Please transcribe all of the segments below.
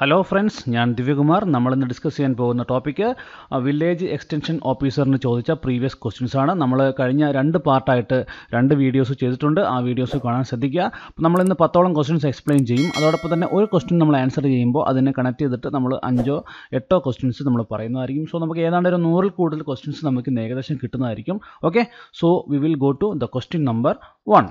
Hello friends ഞാൻ ദിവ്യകുമാർ. നമ്മളിന്ന് discuss ചെയ്യാൻ പോകുന്ന ടോപ്പിക്ക് വില്ലേജ് എക്സ്റ്റൻഷൻ ഓഫീസറിന് ചോദിച്ച പ്രീവിയസ് ക്വസ്റ്റ്യൻസ് ആണ്. നമ്മൾ കഴിഞ്ഞ രണ്ട് പാർട്ടായിട്ട് രണ്ട് വീഡിയോസ് ചെയ്തിട്ടുണ്ട്. ആ വീഡിയോസ് കാണാൻ ശ്രദ്ധിക്കുക. നമ്മളിന്ന് പത്തോളം ക്വസ്റ്റ്യൻസ് എക്സ്പ്ലെയിൻ ചെയ്യും. അതോടൊപ്പം തന്നെ ഒരു ക്വസ്റ്റ്യൻ നമ്മൾ ആൻസർ ചെയ്യുമ്പോൾ അതിനെ കണക്ട് ചെയ്തിട്ട് നമ്മൾ അഞ്ചോ എട്ടോ ക്വസ്റ്റ്യൻസ് നമ്മൾ പറയുന്നതായിരിക്കും. സോ നമുക്ക് ഏതാണ്ട് ഒരു നൂറിൽ കൂടുതൽ ക്വസ്റ്റ്യൻസ് നമുക്ക് ഏകദേശം കിട്ടുന്നതായിരിക്കും. Okay so we will go to the question number one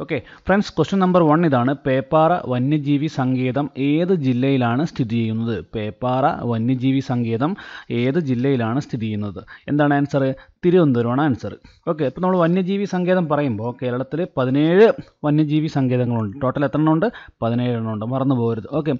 okay friends question number one ഇതാണ്. പേപ്പാറ വന്യജീവി സങ്കേതം ഏത് ജില്ലയിലാണ് സ്ഥിതി ചെയ്യുന്നത്? പേപ്പാറ വന്യജീവി സങ്കേതം ഏത് ജില്ലയിലാണ് സ്ഥിതി ചെയ്യുന്നത്? എന്താണ് ആൻസർ തിരുവനന്തപുരമാണ് ആൻസർ ഓക്കെ ഇപ്പോൾ നമ്മൾ വന്യജീവി സങ്കേതം പറയുമ്പോൾ കേരളത്തിൽ പതിനേഴ് വന്യജീവി സങ്കേതങ്ങളുണ്ട്. ടോട്ടൽ എത്ര എണ്ണമുണ്ട് പതിനേഴെണ്ണമുണ്ട് മറന്നു പോകരുത്. ഓക്കെ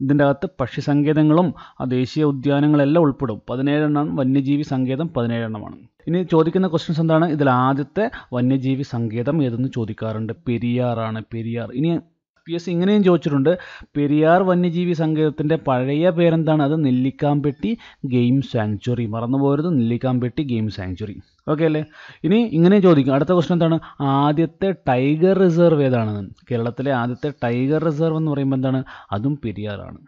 ഇതിന്റെ അകത്ത് പക്ഷി സങ്കേതങ്ങളും ദേശീയ ഉദ്യാനങ്ങളെല്ലാം ഉൾപ്പെടും. പതിനേഴെണ്ണം വന്യജീവി സങ്കേതം പതിനേഴെണ്ണമാണ്. ഇനി ചോദിക്കുന്ന ക്വസ്റ്റ്യൻസ് എന്താണ്? ഇതിൽ ആദ്യത്തെ വന്യജീവി സങ്കേതം ഏതെന്ന് ചോദിക്കാറുണ്ട്. പെരിയാറാണ് പെരിയാർ. ഇനി പി എസ് ഇങ്ങനെയും ചോദിച്ചിട്ടുണ്ട്. പെരിയാർ വന്യജീവി സങ്കേതത്തിന്റെ പഴയ പേരെന്താണ്? അത് നെല്ലിക്കാമ്പെട്ടി ഗെയിം സാങ്ച്വറി. മറന്നു പോരുത് നെല്ലിക്കാമ്പെട്ടി ഗെയിം സാങ്ച്വറി. ഓക്കെ അല്ലേ? ഇനി ഇങ്ങനെ ചോദിക്കും. അടുത്ത ക്വസ്റ്റൻ എന്താണ്? ആദ്യത്തെ ടൈഗർ റിസർവ് ഏതാണ്? കേരളത്തിലെ ആദ്യത്തെ ടൈഗർ റിസർവ് എന്ന് പറയുമ്പോൾ എന്താണ്? അതും പെരിയാറാണ്.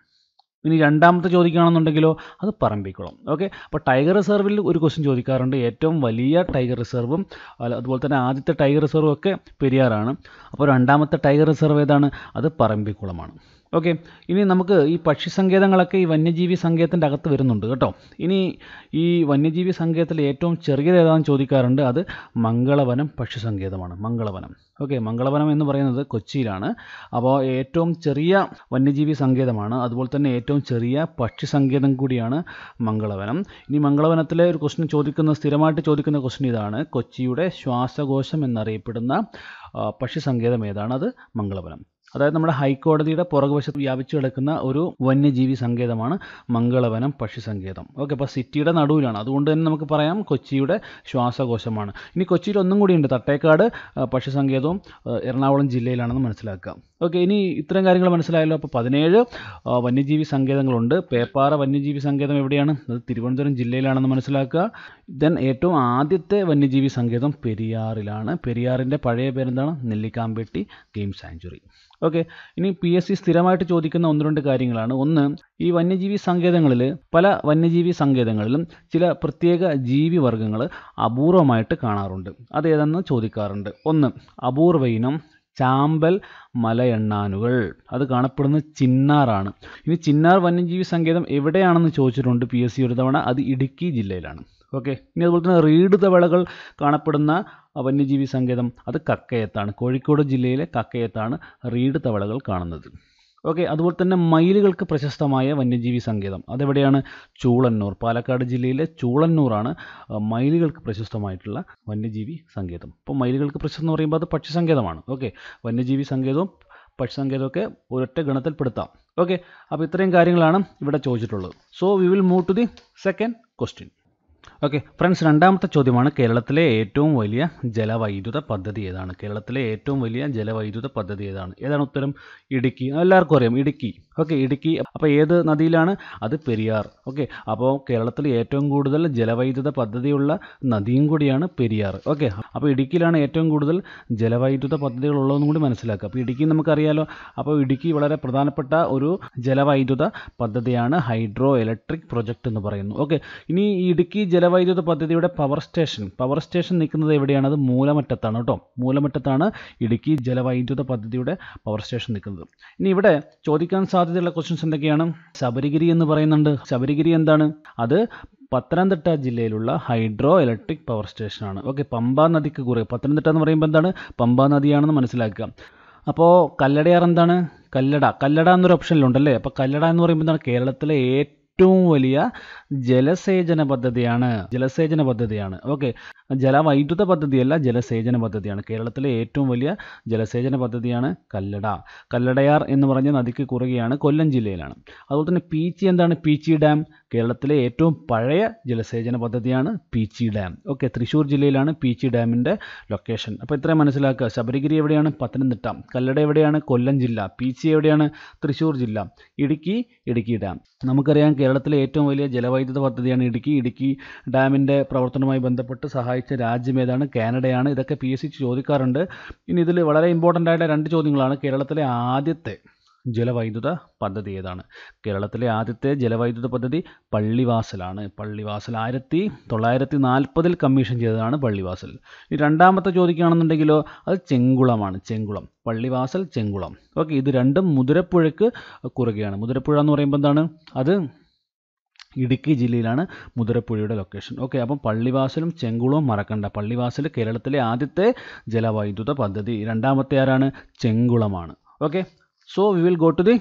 ഇനി രണ്ടാമത്തെ ചോദിക്കുകയാണെന്നുണ്ടെങ്കിലോ അത് പറമ്പിക്കുളം. ഓക്കെ അപ്പോൾ ടൈഗർ റിസർവിൽ ഒരു ക്വസ്റ്റ്യൻ ചോദിക്കാറുണ്ട്. ഏറ്റവും വലിയ ടൈഗർ റിസർവും അതുപോലെ തന്നെ ആദ്യത്തെ ടൈഗർ റിസർവും ഒക്കെ പെരിയാറാണ്. അപ്പോൾ രണ്ടാമത്തെ ടൈഗർ റിസർവ് ഏതാണ്? അത് പറമ്പിക്കുളമാണ്. ഓക്കെ ഇനി നമുക്ക് ഈ പക്ഷി സങ്കേതങ്ങളൊക്കെ ഈ വന്യജീവി സങ്കേതത്തിന്റെ അകത്ത് വരുന്നുണ്ട് കേട്ടോ. ഇനി ഈ വന്യജീവി സങ്കേതത്തിൽ ഏറ്റവും ചെറിയത് ഏതാണെന്ന് ചോദിക്കാറുണ്ട്. അത് മംഗളവനം പക്ഷി സങ്കേതമാണ് മംഗളവനം. ഓക്കെ മംഗളവനം എന്ന് പറയുന്നത് കൊച്ചിയിലാണ്. അപ്പോൾ ഏറ്റവും ചെറിയ വന്യജീവി സങ്കേതമാണ്. അതുപോലെ തന്നെ ഏറ്റവും ചെറിയ പക്ഷി സങ്കേതം കൂടിയാണ് മംഗളവനം. ഇനി മംഗളവനത്തിലെ ഒരു ക്വസ്റ്റ്യൻ ചോദിക്കുന്ന സ്ഥിരമായിട്ട് ചോദിക്കുന്ന ക്വസ്റ്റ്യൻ ഇതാണ്. കൊച്ചിയുടെ ശ്വാസകോശം എന്നറിയപ്പെടുന്ന പക്ഷി സങ്കേതം ഏതാണ്? അത് മംഗളവനം. അതായത് നമ്മുടെ ഹൈക്കോടതിയുടെ പുറകുവശത്ത് വ്യാപിച്ചു കിടക്കുന്ന ഒരു വന്യജീവി സങ്കേതമാണ് മംഗളവനം പക്ഷി സങ്കേതം ഓക്കെ അപ്പോൾ സിറ്റിയുടെ നടുവിലാണ്. അതുകൊണ്ട് തന്നെ നമുക്ക് പറയാം കൊച്ചിയുടെ ശ്വാസകോശമാണ്. ഇനി കൊച്ചിയിൽ ഒന്നും കൂടിയുണ്ട് തട്ടേക്കാട് പക്ഷി സങ്കേതവും എറണാകുളം ജില്ലയിലാണെന്ന് മനസ്സിലാക്കാം. ഓക്കെ ഇനി ഇത്തരം കാര്യങ്ങൾ മനസ്സിലായല്ലോ. അപ്പോൾ പതിനേഴ് വന്യജീവി സങ്കേതങ്ങളുണ്ട്. പേപ്പാറ വന്യജീവി സങ്കേതം എവിടെയാണ്? അത് തിരുവനന്തപുരം ജില്ലയിലാണെന്ന് മനസ്സിലാക്കുക. ദെൻ ഏറ്റവും ആദ്യത്തെ വന്യജീവി സങ്കേതം പെരിയാറിലാണ്. പെരിയാറിന്റെ പഴയ പേരെന്താണ്? നെല്ലിക്കാമ്പെട്ടി ഗെയിം സാങ്ച്വറി ഓക്കെ ഇനി പി എസ് സി സ്ഥിരമായിട്ട് ചോദിക്കുന്ന ഒന്ന് രണ്ട് കാര്യങ്ങളാണ്. ഒന്ന് ഈ വന്യജീവി സങ്കേതങ്ങളിൽ പല വന്യജീവി സങ്കേതങ്ങളിലും ചില പ്രത്യേക ജീവി വർഗങ്ങൾ അപൂർവമായിട്ട് കാണാറുണ്ട്. അതേതെന്ന് ചോദിക്കാറുണ്ട്? ഒന്ന് അപൂർവ ഇനം ചാമ്പൽ മലയെണ്ണാനുകൾ. അത് കാണപ്പെടുന്ന ചിന്നാറാണ്. ഇനി ചിന്നാർ വന്യജീവി സങ്കേതം എവിടെയാണെന്ന് ചോദിച്ചിട്ടുണ്ട് പി എസ് സി ഒരു തവണ? അത് ഇടുക്കി ജില്ലയിലാണ്. ഓക്കെ. ഇനി അതുപോലെ തന്നെ റീഡ് തവളകൾ കാണപ്പെടുന്ന വന്യജീവി സങ്കേതം അത് കക്കയത്താണ്. കോഴിക്കോട് ജില്ലയിലെ കക്കയത്താണ് റീഡ് തവളകൾ കാണുന്നത്. ഓക്കെ അതുപോലെ തന്നെ മയിലുകൾക്ക് പ്രശസ്തമായ വന്യജീവി സങ്കേതം അതെവിടെയാണ്? ചൂളന്നൂർ. പാലക്കാട് ജില്ലയിലെ ചൂളന്നൂറാണ് മയിലുകൾക്ക് പ്രശസ്തമായിട്ടുള്ള വന്യജീവി സങ്കേതം. അപ്പോൾ മയിലുകൾക്ക് പ്രശസ്തം എന്ന് പറയുമ്പോൾ അത് പക്ഷി സങ്കേതമാണ്. ഓക്കെ വന്യജീവി സങ്കേതവും പക്ഷി സങ്കേതമൊക്കെ ഒരൊറ്റ ഗണത്തിൽപ്പെടുത്താം ഓക്കെ അപ്പോൾ ഇത്രയും കാര്യങ്ങളാണ് ഇവിടെ ചോദിച്ചിട്ടുള്ളത്. So we will move to the second question okay friends രണ്ടാമത്തെ ചോദ്യമാണ് കേരളത്തിലെ ഏറ്റവും വലിയ ജലവൈദ്യുത പദ്ധതി ഏതാണ്? കേരളത്തിലെ ഏറ്റവും വലിയ ജലവൈദ്യുത പദ്ധതി ഏതാണ്? ഏതാണ് ഉത്തരം? ഇടുക്കി. എല്ലാവർക്കും അറിയാം ഇടുക്കി. ഓക്കെ ഇടുക്കി അപ്പോൾ ഏത് നദിയിലാണ്? അത് പെരിയാർ. ഓക്കെ അപ്പോൾ കേരളത്തിൽ ഏറ്റവും കൂടുതൽ ജലവൈദ്യുത പദ്ധതിയുള്ള നദിയും കൂടിയാണ് പെരിയാർ. ഓക്കെ അപ്പോൾ ഇടുക്കിയിലാണ് ഏറ്റവും കൂടുതൽ ജലവൈദ്യുത പദ്ധതികളുള്ളതെന്നും കൂടി മനസ്സിലാക്കുക. അപ്പോൾ ഇടുക്കി നമുക്കറിയാലോ അപ്പോൾ ഇടുക്കി വളരെ പ്രധാനപ്പെട്ട ഒരു ജലവൈദ്യുത പദ്ധതിയാണ് ഹൈഡ്രോ ഇലക്ട്രിക് പ്രൊജക്റ്റ് എന്ന് പറയുന്നു ഓക്കെ ഇനി ഇടുക്കി ജലവൈദ്യുത പദ്ധതിയുടെ പവർ സ്റ്റേഷൻ പവർ സ്റ്റേഷൻ നിൽക്കുന്നത് എവിടെയാണ്? അത് മൂലമറ്റത്താണ് കേട്ടോ. മൂലമറ്റത്താണ് ഇടുക്കി ജലവൈദ്യുത പദ്ധതിയുടെ പവർ സ്റ്റേഷൻ നിൽക്കുന്നത്. ഇനി ഇവിടെ ചോദിക്കാൻ സാധ്യതയുള്ള ക്വസ്റ്റ്യൻസ് എന്തൊക്കെയാണ്? ശബരിഗിരി എന്ന് പറയുന്നുണ്ട്. ശബരിഗിരി എന്താണ്? അത് പത്തനംതിട്ട ജില്ലയിലുള്ള ഹൈഡ്രോ ഇലക്ട്രിക് പവർ സ്റ്റേഷനാണ് ഓക്കെ പമ്പാ നദിക്ക് കുറെ. പത്തനംതിട്ട എന്ന് പറയുമ്പോൾ എന്താണ്? പമ്പാ നദിയാണെന്ന് മനസ്സിലാക്കുക. അപ്പോൾ കല്ലടയാർ എന്താണ്? കല്ലട. കല്ലട എന്നൊരു ഓപ്ഷനിലുണ്ടല്ലേ അപ്പോൾ കല്ലട എന്ന് പറയുമ്പോൾ എന്താണ്? കേരളത്തിലെ ഏറ്റവും വലിയ ജലസേചന പദ്ധതിയാണ്. ജലസേചന പദ്ധതിയാണ്. ഓക്കെ ജലവൈദ്യുത പദ്ധതിയല്ല ജലസേചന പദ്ധതിയാണ്. കേരളത്തിലെ ഏറ്റവും വലിയ ജലസേചന പദ്ധതിയാണ് കല്ലട. കല്ലടയാർ എന്ന് പറഞ്ഞ നദിക്ക് കുറുകെയാണ് കൊല്ലം ജില്ലയിലാണ്. അതുപോലെ തന്നെ പീച്ചി എന്താണ്? പീച്ചി ഡാം. കേരളത്തിലെ ഏറ്റവും പഴയ ജലസേചന പദ്ധതിയാണ് പീച്ചി ഡാം. ഓക്കെ തൃശ്ശൂർ ജില്ലയിലാണ് പീച്ചി ഡാമിന്റെ ലൊക്കേഷൻ. അപ്പോൾ ഇത്രയും മനസ്സിലാക്കുക. ശബരിഗിരി എവിടെയാണ്? പത്തനംതിട്ട. കല്ലട എവിടെയാണ്? കൊല്ലം ജില്ല. പീച്ചി എവിടെയാണ്? തൃശ്ശൂർ ജില്ല. ഇടുക്കി ഇടുക്കി ഡാം. നമുക്കറിയാം കേരളത്തിലെ ഏറ്റവും വലിയ ജലവൈദ്യുത പദ്ധതിയാണ് ഇടുക്കി. ഇടുക്കി ഡാമിന്റെ പ്രവർത്തനവുമായി ബന്ധപ്പെട്ട് സഹായിച്ച രാജ്യം ഏതാണ്? കാനഡയാണ്. ഇതൊക്കെ പി എസ് സി ചോദിക്കാറുണ്ട്. ഇനി ഇതിൽ വളരെ ഇമ്പോർട്ടന്റ് ആയിട്ട് രണ്ട് ചോദ്യങ്ങളാണ്. കേരളത്തിലെ ആദ്യത്തെ ജലവൈദ്യുത പദ്ധതി ഏതാണ്? കേരളത്തിലെ ആദ്യത്തെ ജലവൈദ്യുത പദ്ധതി പള്ളിവാസലാണ്. പള്ളിവാസൽ ആയിരത്തി തൊള്ളായിരത്തി നാൽപ്പതിൽ കമ്മീഷൻ ചെയ്തതാണ് പള്ളിവാസൽ. ഈ രണ്ടാമത്തെ ചോദിക്കുകയാണെന്നുണ്ടെങ്കിലോ അത് ചെങ്കുളമാണ്. ചെങ്കുളം. പള്ളിവാസൽ ചെങ്കുളം. ഓക്കെ ഇത് രണ്ടും മുതിരപ്പുഴയ്ക്ക് കുറുകയാണ്. മുതിരപ്പുഴ എന്ന് പറയുമ്പോൾ എന്താണ്? അത് ഇടുക്കി ജില്ലയിലാണ് മുതിരപ്പുഴയുടെ ലൊക്കേഷൻ ഓക്കെ അപ്പം പള്ളിവാസലും ചെങ്കുളവും മറക്കണ്ട. പള്ളിവാസൽ കേരളത്തിലെ ആദ്യത്തെ ജലവൈദ്യുത പദ്ധതി. രണ്ടാമത്തെ ആരാണ്? ചെങ്കുളമാണ്. Okay so we will go to the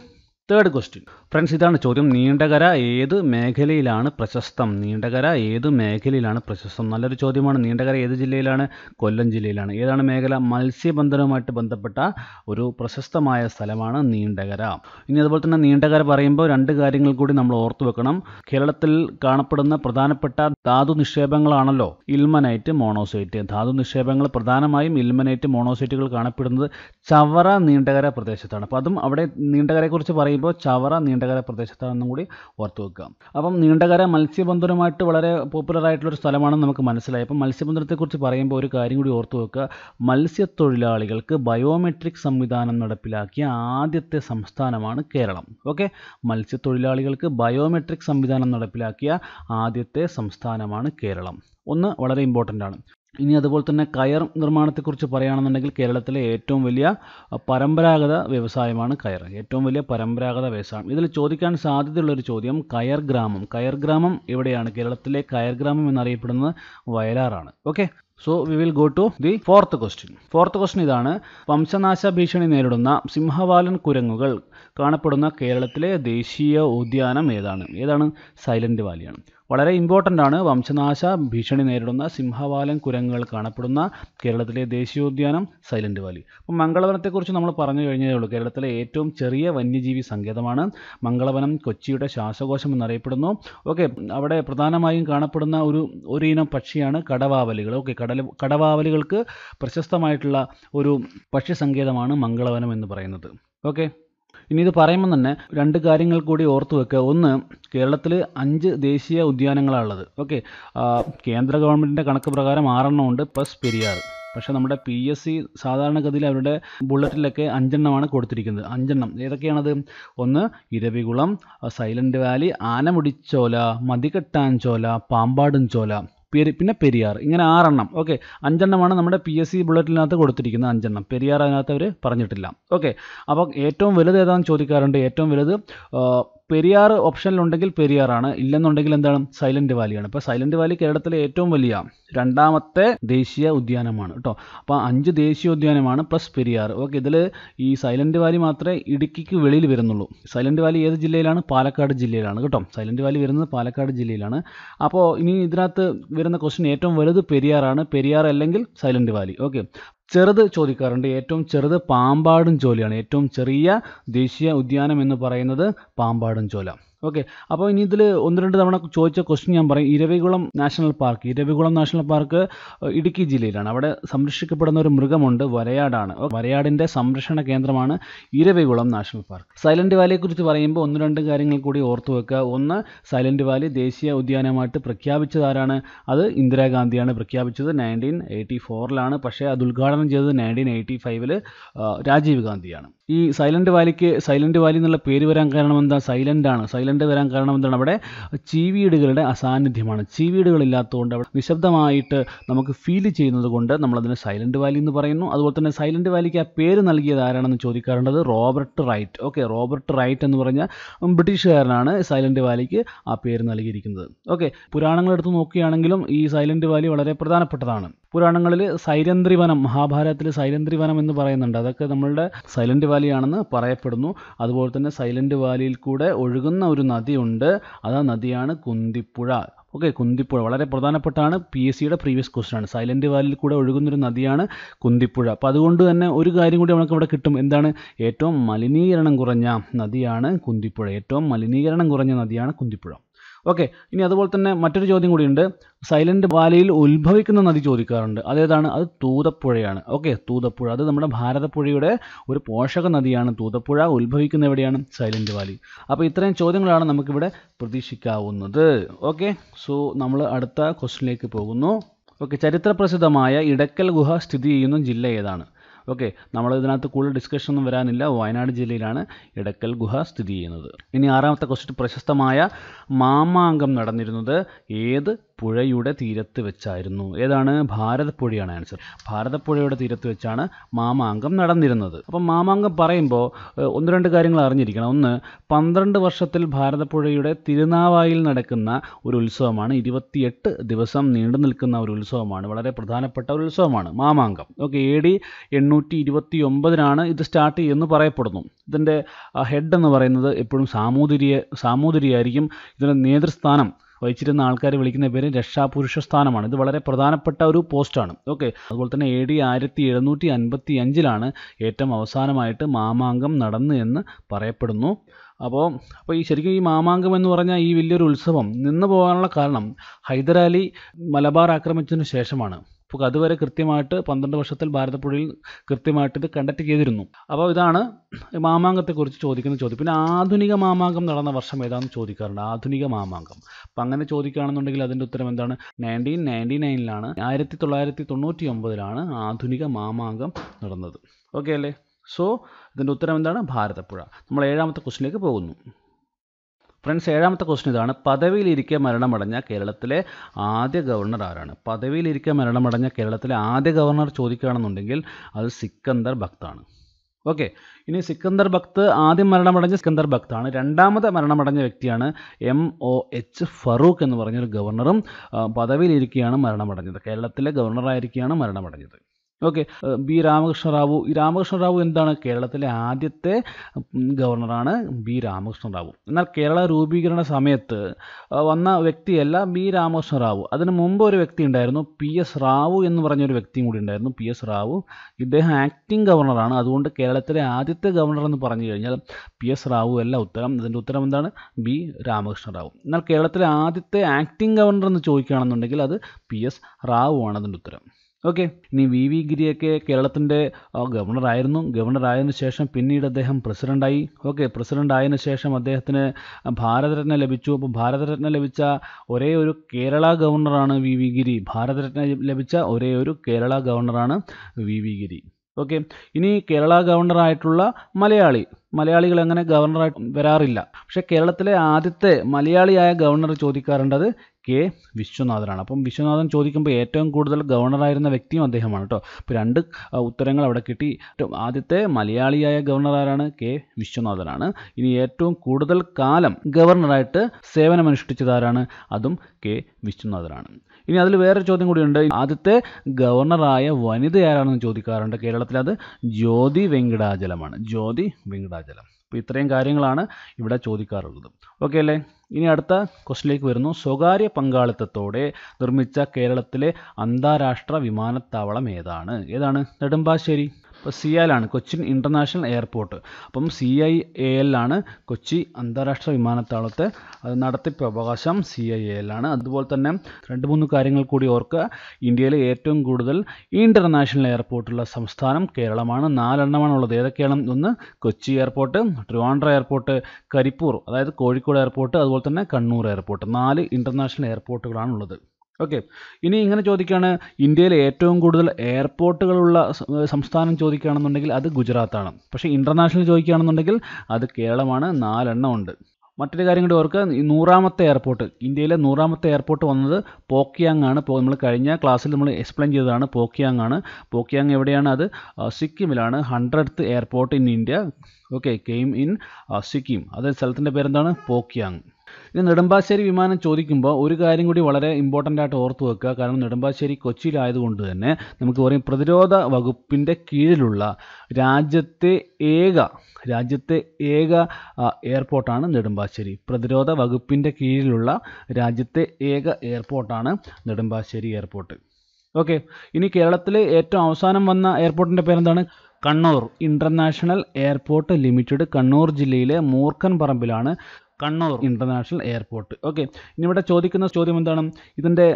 third question friends ഇതാണ് ചോദ്യം. നീണ്ടകര ഏത് മേഖലയിലാണ് പ്രശസ്തം? നീണ്ടകര ഏത് മേഖലയിലാണ് പ്രശസ്തം? നല്ലൊരു ചോദ്യമാണ്. നീണ്ടകര ഏത് ജില്ലയിലാണ്? കൊല്ലം ജില്ലയിലാണ്. ഏതാണ് മേഖല? മത്സ്യബന്ധനവുമായിട്ട് ബന്ധപ്പെട്ട ഒരു പ്രശസ്തമായ സ്ഥലമാണ് നീണ്ടകര. ഇനി അതുപോലെ തന്നെ നീണ്ടകര പറയുമ്പോൾ രണ്ട് കാര്യങ്ങൾ കൂടി നമ്മൾ ഓർത്തു വെക്കണം. കേരളത്തിൽ കാണപ്പെടുന്ന പ്രധാനപ്പെട്ട ധാതു നിക്ഷേപങ്ങളാണല്ലോ ഇൽമനൈറ്റ് മോണോസൈറ്റ്. ധാതു നിക്ഷേപങ്ങൾ പ്രധാനമായും ഇൽമനൈറ്റ് മോണോസൈറ്റുകൾ കാണപ്പെടുന്നത് ചവറ നീണ്ടകര പ്രദേശത്താണ്. അപ്പോൾ അതും അവിടെ നീണ്ടകരയെക്കുറിച്ച് പറയുമ്പോൾ ചവറ നീണ്ടകര പ്രദേശത്താണെന്നും കൂടി ഓർത്തു വെക്കുക. അപ്പം നീണ്ടകര മത്സ്യബന്ധനമായിട്ട് വളരെ പോപ്പുലർ ആയിട്ടുള്ള ഒരു സ്ഥലമാണെന്ന് നമുക്ക് മനസ്സിലായി. അപ്പം മത്സ്യബന്ധനത്തെക്കുറിച്ച് പറയുമ്പോൾ ഒരു കാര്യം കൂടി ഓർത്തു വെക്കുക. മത്സ്യത്തൊഴിലാളികൾക്ക് ബയോമെട്രിക് സംവിധാനം നടപ്പിലാക്കിയ ആദ്യത്തെ സംസ്ഥാനമാണ് കേരളം. ഓക്കെ മത്സ്യത്തൊഴിലാളികൾക്ക് ബയോമെട്രിക് സംവിധാനം നടപ്പിലാക്കിയ ആദ്യത്തെ സംസ്ഥാനമാണ് കേരളം. ഒന്ന് വളരെ ഇമ്പോർട്ടന്റ് ആണ്. ഇനി അതുപോലെ തന്നെ കയർ നിർമ്മാണത്തെക്കുറിച്ച് പറയുകയാണെന്നുണ്ടെങ്കിൽ കേരളത്തിലെ ഏറ്റവും വലിയ പരമ്പരാഗത വ്യവസായമാണ് കയർ. ഏറ്റവും വലിയ പരമ്പരാഗത വ്യവസായം. ഇതിൽ ചോദിക്കാൻ സാധ്യതയുള്ളൊരു ചോദ്യം കയർ ഗ്രാമം. കയർ ഗ്രാമം എവിടെയാണ്? കേരളത്തിലെ കയർ ഗ്രാമം എന്നറിയപ്പെടുന്നത് വയലാറാണ്. Okay. So we will go to the fourth question fourth question ഇതാണ്. വംശനാശ ഭീഷണി നേരിടുന്ന സിംഹവാലൻ കുരങ്ങുകൾ കാണപ്പെടുന്ന കേരളത്തിലെ ദേശീയ ഉദ്യാനം ഏതാണ്? ഏതാണ്? സൈലന്റ് വാലിയാണ്. വളരെ ഇമ്പോർട്ടന്റ് ആണ് വംശനാശ ഭീഷണി നേരിടുന്ന സിംഹവാലൻ കുരങ്ങുകൾ കാണപ്പെടുന്ന കേരളത്തിലെ ദേശീയോദ്യാനം സൈലന്റ് വാലി. അപ്പം മംഗളവനത്തെക്കുറിച്ച് നമ്മൾ പറഞ്ഞു കഴിഞ്ഞേ ഉള്ളൂ. കേരളത്തിലെ ഏറ്റവും ചെറിയ വന്യജീവി സങ്കേതമാണ് മംഗളവനം കൊച്ചിയുടെ ശ്വാസകോശം എന്നറിയപ്പെടുന്നു. ഓക്കെ അവിടെ പ്രധാനമായും കാണപ്പെടുന്ന ഒരു ഒരു ഇനം പക്ഷിയാണ് കടവാവലികൾ. ഓക്കെ കടല കടവാവലികൾക്ക് പ്രശസ്തമായിട്ടുള്ള ഒരു പക്ഷി സങ്കേതമാണ് മംഗളവനം എന്ന് പറയുന്നത്. ഓക്കെ ഇനി ഇത് പറയുമ്പോൾ തന്നെ രണ്ട് കാര്യങ്ങൾ കൂടി ഓർത്തു വെക്കുക. ഒന്ന് കേരളത്തിൽ അഞ്ച് ദേശീയ ഉദ്യാനങ്ങളാണുള്ളത് ഓക്കെ. കേന്ദ്ര ഗവൺമെന്റിന്റെ കണക്ക് പ്രകാരം ആറെണ്ണം ഉണ്ട് പ്ലസ് പെരിയാർ. പക്ഷേ നമ്മുടെ പി എസ് സി സാധാരണഗതിയിൽ അവരുടെ ബുള്ളറ്റിലൊക്കെ അഞ്ചെണ്ണമാണ് കൊടുത്തിരിക്കുന്നത്. അഞ്ചെണ്ണം. ഏതൊക്കെയാണത്? ഒന്ന് ഇരവികുളം സൈലന്റ് വാലി ആനമുടിച്ചോല മതികെട്ടാൻചോല പാമ്പാടും ചോല പിന്നെ പെരിയാർ. ഇങ്ങനെ ആറെണ്ണം. ഓക്കെ. അഞ്ചെണ്ണമാണ് നമ്മുടെ പി എസ് സി ബുള്ളറ്റിനകത്ത് കൊടുത്തിരിക്കുന്നത് അഞ്ചെണ്ണം. പെരിയാർ അതിനകത്ത് അവർ പറഞ്ഞിട്ടില്ല. ഓക്കെ. അപ്പോൾ ഏറ്റവും വലുത് ഏതാണെന്ന് ചോദിക്കാറുണ്ട്? ഏറ്റവും വലുത് പെരിയാർ ഓപ്ഷനിലുണ്ടെങ്കിൽ പെരിയാറാണ്. ഇല്ലെന്നുണ്ടെങ്കിൽ എന്താണ്? സൈലന്റ് വാലിയാണ്. അപ്പോൾ സൈലന്റ് വാലി കേരളത്തിലെ ഏറ്റവും വലിയ രണ്ടാമത്തെ ദേശീയ ഉദ്യാനമാണ് കേട്ടോ. അപ്പോൾ അഞ്ച് ദേശീയ ഉദ്യാനമാണ് പ്ലസ് പെരിയാർ. ഓക്കെ ഇതിൽ ഈ സൈലന്റ് വാലി മാത്രമേ ഇടുക്കിക്ക് വെളിയിൽ വരുന്നുള്ളൂ. സൈലന്റ് വാലി ഏത് ജില്ലയിലാണ്? പാലക്കാട് ജില്ലയിലാണ് കേട്ടോ. സൈലന്റ് വാലി വരുന്നത് പാലക്കാട് ജില്ലയിലാണ്. അപ്പോൾ ഇനി ഇതിനകത്ത് വരുന്ന ക്വസ്റ്റ്യൻ ഏറ്റവും വലുത് പെരിയാറാണ്. പെരിയാർ അല്ലെങ്കിൽ സൈലന്റ് വാലി. ഓക്കെ. ചെറുത് ചോദിക്കാറുണ്ട്. ഏറ്റവും ചെറുത് പാമ്പാടും ചോലയാണ്. ഏറ്റവും ചെറിയ ദേശീയ ഉദ്യാനം എന്ന് പറയുന്നത് പാമ്പാടും ചോല. ഓക്കെ അപ്പോൾ ഇനി ഇതിൽ ഒന്ന് രണ്ട് തവണ ചോദിച്ച ക്വസ്റ്റ്യൻ ഞാൻ പറയും. Eravikulam national park. Eravikulam national park Idukki ജില്ലയിലാണ്. അവിടെ സംരക്ഷിക്കപ്പെടുന്ന ഒരു മൃഗമുണ്ട് വരയാടാണ്. വരയാടിന്റെ സംരക്ഷണ കേന്ദ്രമാണ് ഇരവികുളം നാഷണൽ പാർക്ക്. സൈലന്റ് വാലിയെക്കുറിച്ച് പറയുമ്പോൾ ഒന്ന് രണ്ട് കാര്യങ്ങൾ കൂടി ഓർത്തു വെക്കുക. ഒന്ന് സൈലന്റ് വാലി ദേശീയ ഉദ്യാനമായിട്ട് പ്രഖ്യാപിച്ചതാരാണ്? അത് ഇന്ദിരാഗാന്ധിയാണ് പ്രഖ്യാപിച്ചത് നയന്റീൻ എയ്റ്റി ഫോറിലാണ് പക്ഷേ അത് ഉദ്ഘാടനം ചെയ്തത് നയന്റീൻ എയ്റ്റി ഫൈവിൽ രാജീവ് ഗാന്ധിയാണ്. ഈ സൈലന്റ് വാലിക്ക് സൈലന്റ് വാലി എന്നുള്ള പേര് വരാൻ കാരണം എന്താ? സൈലന്റ് ആണ് സൈലന്റ് വരാൻ കാരണം എന്താണ്? അവിടെ ചീവീടുകളുടെ അസാന്നിധ്യമാണ്. ചീവീടുകളില്ലാത്തതുകൊണ്ട് അവിടെ നിശബ്ദമായിട്ട് നമുക്ക് ഫീൽ ചെയ്യുന്നത് കൊണ്ട് നമ്മളതിനെ സൈലന്റ് വാലി എന്ന് പറയുന്നു. അതുപോലെ തന്നെ സൈലന്റ് വാലിക്ക് ആ പേര് നൽകിയത് ആരാണെന്ന് ചോദിക്കാറുണ്ടത് Robert Wright. Okay Robert Wright എന്ന് പറഞ്ഞ ബ്രിട്ടീഷുകാരനാണ് സൈലന്റ് വാലിക്ക് ആ പേര് നൽകിയിരിക്കുന്നത്. ഓക്കെ പുരാണങ്ങളെടുത്ത് നോക്കുകയാണെങ്കിലും ഈ സൈലന്റ് വാലി വളരെ പ്രധാനപ്പെട്ടതാണ്. പുരാണങ്ങളിൽ സൈലന്ത്രി വനം മഹാഭാരതത്തിൽ സൈലന്ത്രി വനം എന്ന് പറയുന്നുണ്ട്. അതൊക്കെ നമ്മളുടെ സൈലന്റ് വാലിയാണെന്ന് പറയപ്പെടുന്നു. അതുപോലെ തന്നെ സൈലന്റ് വാലിയിൽ കൂടെ ഒഴുകുന്ന ഒരു നദിയുണ്ട്. അത് ആ നദിയാണ് കുന്തിപ്പുഴ. ഓക്കെ കുന്തിപ്പുഴ. വളരെ പ്രധാനപ്പെട്ടാണ് പി എസ് സിയുടെ പ്രീവിയസ് ക്വസ്റ്റൻ ആണ് സൈലന്റ് വാലിയിൽ കൂടെ ഒഴുകുന്നൊരു നദിയാണ് കുന്തിപ്പുഴ. അപ്പോൾ അതുകൊണ്ട് തന്നെ ഒരു കാര്യം കൂടി നമുക്ക് ഇവിടെ കിട്ടും. എന്താണ്? ഏറ്റവും മലിനീകരണം കുറഞ്ഞ നദിയാണ് കുന്തിപ്പുഴ. ഏറ്റവും മലിനീകരണം കുറഞ്ഞ നദിയാണ് കുന്തിപ്പുഴ. ഓക്കെ ഇനി അതുപോലെ തന്നെ മറ്റൊരു ചോദ്യം കൂടിയുണ്ട്. സൈലന്റ് വാലിയിൽ ഉത്ഭവിക്കുന്ന നദി ചോദിക്കാറുണ്ട്. അതേതാണ്? അത് തൂതപ്പുഴയാണ്. ഓക്കെ തൂതപ്പുഴ. അത് നമ്മുടെ ഭാരതപ്പുഴയുടെ ഒരു പോഷക നദിയാണ്. തൂതപ്പുഴ ഉത്ഭവിക്കുന്ന എവിടെയാണ്? Silent valley. അപ്പോൾ ഇത്രയും ചോദ്യങ്ങളാണ് നമുക്കിവിടെ പ്രതീക്ഷിക്കാവുന്നത്. ഓക്കെ സോ നമ്മൾ അടുത്ത ക്വസ്റ്റിനിലേക്ക് പോകുന്നു. ഓക്കെ ചരിത്രപ്രസിദ്ധമായ ഇടക്കൽ ഗുഹ സ്ഥിതി ചെയ്യുന്ന ജില്ല ഏതാണ്? ഓക്കെ നമ്മൾ ഇതിനകത്ത് കൂടുതൽ ഡിസ്കഷൻ ഒന്നും വരാനില്ല. വയനാട് ജില്ലയിലാണ് ഇടക്കൽ ഗുഹ സ്ഥിതി ചെയ്യുന്നത്. ഇനി ആറാമത്തെ ക്വസ്റ്റ്യൻ പ്രശസ്തമായ മാമാങ്കം നടന്നിരുന്നത് ഏത് പുഴയുടെ തീരത്ത് വെച്ചായിരുന്നു. ഏതാണ്? ഭാരതപ്പുഴയാണ് ആൻസർ ഭാരതപ്പുഴയുടെ തീരത്ത് വെച്ചാണ് മാമാങ്കം നടന്നിരുന്നത്. അപ്പം മാമാങ്കം പറയുമ്പോൾ ഒന്ന് രണ്ട് കാര്യങ്ങൾ അറിഞ്ഞിരിക്കണം. ഒന്ന് പന്ത്രണ്ട് വർഷത്തിൽ ഭാരതപ്പുഴയുടെ തിരുനാവായിൽ നടക്കുന്ന ഒരു ഉത്സവമാണ്. ഇരുപത്തിയെട്ട് ദിവസം നീണ്ടു നിൽക്കുന്ന ഒരു ഉത്സവമാണ്. വളരെ പ്രധാനപ്പെട്ട ഒരു ഉത്സവമാണ് മാമാങ്കം. ഓക്കെ എ ഡി എണ്ണൂറ്റി ഇരുപത്തി ഒമ്പതിനാണ് ഇത് സ്റ്റാർട്ട് ചെയ്യുമെന്ന് പറയപ്പെടുന്നു. ഇതിന്റെ ഹെഡ് എന്ന് പറയുന്നത് എപ്പോഴും സാമൂതിരിയെ സാമൂതിരിയായിരിക്കും. ഇതിന്റെ നേതൃസ്ഥാനം വഹിച്ചിരുന്ന ആൾക്കാർ വിളിക്കുന്ന പേര് രക്ഷാപുരുഷ സ്ഥാനമാണ് ഇത് വളരെ പ്രധാനപ്പെട്ട ഒരു പോസ്റ്റാണ്. ഓക്കെ. അതുപോലെ തന്നെ എ ഡി ആയിരത്തി എഴുന്നൂറ്റി അൻപത്തി അഞ്ചിലാണ് ഏറ്റവും അവസാനമായിട്ട് മാമാങ്കം നടന്നു എന്ന് പറയപ്പെടുന്നു. അപ്പോൾ അപ്പോൾ ഈ ശരിക്കും ഈ മാമാങ്കം എന്ന് പറഞ്ഞാൽ ഈ വലിയൊരു ഉത്സവം നിന്ന് പോകാനുള്ള കാരണം ഹൈദരാലി മലബാർ ആക്രമിച്ചതിന് ശേഷമാണ്. അപ്പോൾ അതുവരെ കൃത്യമായിട്ട് പന്ത്രണ്ട് വർഷത്തിൽ ഭാരതപ്പുഴയിൽ കൃത്യമായിട്ട് ഇത് കണ്ടക്ട് ചെയ്തിരുന്നു. അപ്പോൾ ഇതാണ് മാമാങ്കത്തെക്കുറിച്ച് ചോദിക്കുന്ന ചോദ്യം. പിന്നെ ആധുനിക മാമാങ്കം നടന്ന വർഷം ഏതാണെന്ന് ചോദിക്കാറുണ്ട്. ആധുനിക മാമാങ്കം. അപ്പം അങ്ങനെ ചോദിക്കുകയാണെന്നുണ്ടെങ്കിൽ അതിന്റെ ഉത്തരം എന്താണ്? നയന്റീൻ നയന്റി നയനിലാണ് ആയിരത്തി തൊള്ളായിരത്തി തൊണ്ണൂറ്റി ഒമ്പതിലാണ് ആധുനിക മാമാങ്കം നടന്നത്. ഓക്കെ അല്ലേ? സോ ഇതിന്റെ ഉത്തരം എന്താണ്? ഭാരതപ്പുഴ. നമ്മൾ ഏഴാമത്തെ ക്വസ്റ്റിനിലേക്ക് പോകുന്നു. ഫ്രണ്ട്സ് ഏഴാമത്തെ ക്വസ്റ്റ്യൻ ഇതാണ്. പദവിയിലിരിക്കെ മരണമടഞ്ഞ കേരളത്തിലെ ആദ്യ ഗവർണർ ആരാണ്? പദവിയിലിരിക്കെ മരണമടഞ്ഞ കേരളത്തിലെ ആദ്യ ഗവർണർ ചോദിക്കുകയാണെന്നുണ്ടെങ്കിൽ അത് സിക്കന്ദർ ഭക്താണ് ഓക്കെ ഇനി സിക്കന്ദർ ഭക്ത് ആദ്യം മരണമടഞ്ഞ സിക്കന്ദർ ഭക്താണ് രണ്ടാമത് മരണമടഞ്ഞ വ്യക്തിയാണ് എം ഒ എച്ച് ഫറൂഖ് എന്ന് പറഞ്ഞൊരു ഗവർണറും പദവിയിലിരിക്കുകയാണ് മരണമടഞ്ഞത്. കേരളത്തിലെ ഗവർണറായിരിക്കുകയാണ് മരണമടഞ്ഞത്. Okay B Ramakrishna Rao. ഈ രാമകൃഷ്ണ റാവു എന്താണ് കേരളത്തിലെ ആദ്യത്തെ ഗവർണറാണ് ബി രാമകൃഷ്ണ റാവു. എന്നാൽ കേരള രൂപീകരണ സമയത്ത് വന്ന വ്യക്തിയല്ല ബി രാമകൃഷ്ണ റാവു. അതിന് മുമ്പ് ഒരു വ്യക്തി ഉണ്ടായിരുന്നു പി എസ് റാവു എന്ന് പറഞ്ഞൊരു വ്യക്തിയും കൂടി ഉണ്ടായിരുന്നു പി എസ് റാവു. ഇദ്ദേഹം ആക്ടിംഗ് ഗവർണറാണ്. അതുകൊണ്ട് കേരളത്തിലെ ആദ്യത്തെ ഗവർണർ എന്ന് പറഞ്ഞു കഴിഞ്ഞാൽ പി എസ് റാവു അല്ല ഉത്തരം. ഇതിന്റെ ഉത്തരം എന്താണ്? ബി രാമകൃഷ്ണ റാവു. എന്നാൽ കേരളത്തിലെ ആദ്യത്തെ ആക്ടിംഗ് ഗവർണർ എന്ന് ചോദിക്കുകയാണെന്നുണ്ടെങ്കിൽ അത് പി എസ് റാവു ആണ് അതിന്റെ ഉത്തരം. ഓക്കെ. ഇനി വി വി ഗിരിയൊക്കെ കേരളത്തിന്റെ ഗവർണർ ആയതിനു ശേഷം പിന്നീട് അദ്ദേഹം പ്രസിഡന്റായി ഓക്കെ പ്രസിഡന്റ് ആയതിനു ശേഷം അദ്ദേഹത്തിന് ഭാരതരത്ന ലഭിച്ചു. അപ്പോൾ ഭാരതരത്ന ലഭിച്ച ഒരേ ഒരു കേരള ഗവർണറാണ് വി വി ഗിരി. ഭാരതരത്ന ലഭിച്ച ഒരേ ഒരു കേരള ഗവർണറാണ് വി വി ഗിരി. ഓക്കെ. ഇനി കേരള ഗവർണറായിട്ടുള്ള മലയാളി. മലയാളികൾ അങ്ങനെ ഗവർണറായിട്ട് വരാറില്ല. പക്ഷേ കേരളത്തിലെ ആദ്യത്തെ മലയാളിയായ ഗവർണർ ചോദിക്കാറുണ്ടത് കെ വിശ്വനാഥനാണ്. അപ്പം വിശ്വനാഥൻ ചോദിക്കുമ്പോൾ ഏറ്റവും കൂടുതൽ ഗവർണറായിരുന്ന വ്യക്തിയും അദ്ദേഹമാണ് കേട്ടോ അപ്പോൾ രണ്ട് ഉത്തരങ്ങൾ അവിടെ കിട്ടി. ആദ്യത്തെ മലയാളിയായ ഗവർണർ ആരാണ്? കെ വിശ്വനാഥനാണ്. ഇനി ഏറ്റവും കൂടുതൽ കാലം ഗവർണറായിട്ട് സേവനമനുഷ്ഠിച്ചത് ആരാണ്? അതും കെ വിശ്വനാഥനാണ്. ഇനി അതിൽ വേറൊരു ചോദ്യം കൂടിയുണ്ട്. ആദ്യത്തെ ഗവർണറായ വനിത ആരാണെന്ന് ചോദിക്കാറുണ്ട് കേരളത്തിൽ. അത് ജ്യോതി വെങ്കിടാചലമാണ്. ജ്യോതി വെങ്കിടാചലം. അപ്പോൾ ഇത്രയും കാര്യങ്ങളാണ് ഇവിടെ ചോദിക്കാറുള്ളത്. ഓക്കെ അല്ലേ? ഇനി അടുത്ത ക്വസ്റ്റിലേക്ക് വരുന്നു. സ്വകാര്യ പങ്കാളിത്തത്തോടെ നിർമ്മിച്ച കേരളത്തിലെ അന്താരാഷ്ട്ര വിമാനത്താവളം ഏതാണ്? ഏതാണ്? നെടുമ്പാശ്ശേരി. ഇപ്പോൾ സി ആണ് കൊച്ചിൻ ഇന്റർനാഷണൽ എയർപോർട്ട്. അപ്പം സി ഐ എ എല്ലാണ് കൊച്ചി അന്താരാഷ്ട്ര വിമാനത്താവളത്തെ അത് നടത്തിപ്പ് അവകാശം സി ഐ എ എല്ലാണ് അതുപോലെ തന്നെ രണ്ട് മൂന്ന് കാര്യങ്ങൾ കൂടി ഓർക്കുക. ഇന്ത്യയിലെ ഏറ്റവും കൂടുതൽ ഇന്റർനാഷണൽ എയർപോർട്ടുള്ള സംസ്ഥാനം കേരളമാണ്. നാലെണ്ണമാണ് ഉള്ളത്. ഏതൊക്കെയാണ്? ഒന്ന് കൊച്ചി എയർപോർട്ട് ട്രിവാൻഡ്ര എയർപോർട്ട് കരിപ്പൂർ അതായത് കോഴിക്കോട് എയർപോർട്ട് അതുപോലെ തന്നെ കണ്ണൂർ എയർപോർട്ട്. നാല് ഇന്റർനാഷണൽ എയർപോർട്ടുകളാണ് ഉള്ളത് ഓക്കെ. ഇനി ഇങ്ങനെ ചോദിക്കുകയാണ് ഇന്ത്യയിലെ ഏറ്റവും കൂടുതൽ എയർപോർട്ടുകളുള്ള സംസ്ഥാനം ചോദിക്കുകയാണെന്നുണ്ടെങ്കിൽ അത് ഗുജറാത്താണ്. പക്ഷേ ഇന്റർനാഷണൽ ചോദിക്കുകയാണെന്നുണ്ടെങ്കിൽ അത് കേരളമാണ് നാലെണ്ണം ഉണ്ട്. മറ്റൊരു കാര്യം കൂടി ഓർക്കുക നൂറാമത്തെ എയർപോർട്ട് ഇന്ത്യയിലെ നൂറാമത്തെ എയർപോർട്ട് വന്നത് പോക്കിയാങ് ആണ് നമ്മൾ കഴിഞ്ഞ ക്ലാസ്സിൽ നമ്മൾ എക്സ്പ്ലെയിൻ ചെയ്തതാണ് പോക്കിയാങ് ആണ് പോക്കിയാങ് എവിടെയാണ് അത്? സിക്കിമിലാണ്. Hundredth airport in India. Okay came in Sikkim. അത് സ്ഥലത്തിന്റെ പേരെന്താണ്? പോക്കിയാങ് ഇനി നെടുമ്പാശ്ശേരി വിമാനം ചോദിക്കുമ്പോൾ ഒരു കാര്യം കൂടി വളരെ ഇമ്പോർട്ടന്റ് ആയിട്ട് ഓർത്ത് വെക്കുക. കാരണം നെടുമ്പാശ്ശേരി കൊച്ചിയിലായതുകൊണ്ട് തന്നെ നമുക്ക് പറയും പ്രതിരോധ വകുപ്പിന്റെ കീഴിലുള്ള രാജ്യത്തെ ഏക രാജ്യത്തെ ഏക എയർപോർട്ടാണ് നെടുമ്പാശ്ശേരി. പ്രതിരോധ വകുപ്പിന്റെ കീഴിലുള്ള രാജ്യത്തെ ഏക എയർപോർട്ടാണ് നെടുമ്പാശ്ശേരി എയർപോർട്ട് ഓക്കെ ഇനി കേരളത്തിലെ ഏറ്റവും അവസാനം വന്ന എയർപോർട്ടിന്റെ പേരെന്താണ്? Kannur. International airport limited Kannur ജില്ലയിലെ മൂർക്കൻ പറമ്പിലാണ് കണ്ണൂർ. ഇന്റർനാഷണൽ എയർപോർട്ട് ഓക്കെ ഇനി ഇവിടെ ചോദിക്കുന്ന ചോദ്യം എന്താണ്? ഇതിന്റെ